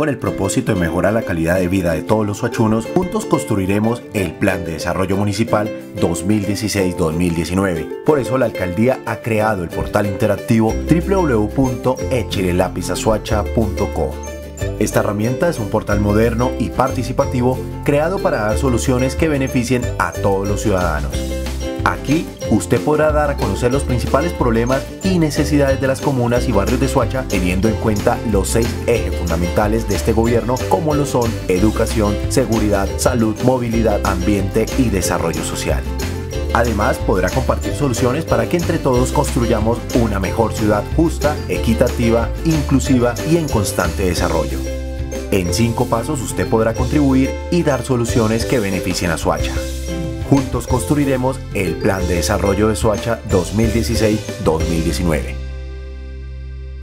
con el propósito de mejorar la calidad de vida de todos los suachunos, juntos construiremos el Plan de Desarrollo Municipal 2016-2019. Por eso la alcaldía ha creado el portal interactivo www.echirelapizazuacha.com. Esta herramienta es un portal moderno y participativo creado para dar soluciones que beneficien a todos los ciudadanos. Aquí usted podrá dar a conocer los principales problemas y necesidades de las comunas y barrios de Suacha teniendo en cuenta los seis ejes fundamentales de este gobierno como lo son educación, seguridad, salud, movilidad, ambiente y desarrollo social. Además, podrá compartir soluciones para que entre todos construyamos una mejor ciudad justa, equitativa, inclusiva y en constante desarrollo. En cinco pasos usted podrá contribuir y dar soluciones que beneficien a Suacha. Juntos construiremos el Plan de Desarrollo de Soacha 2016-2019.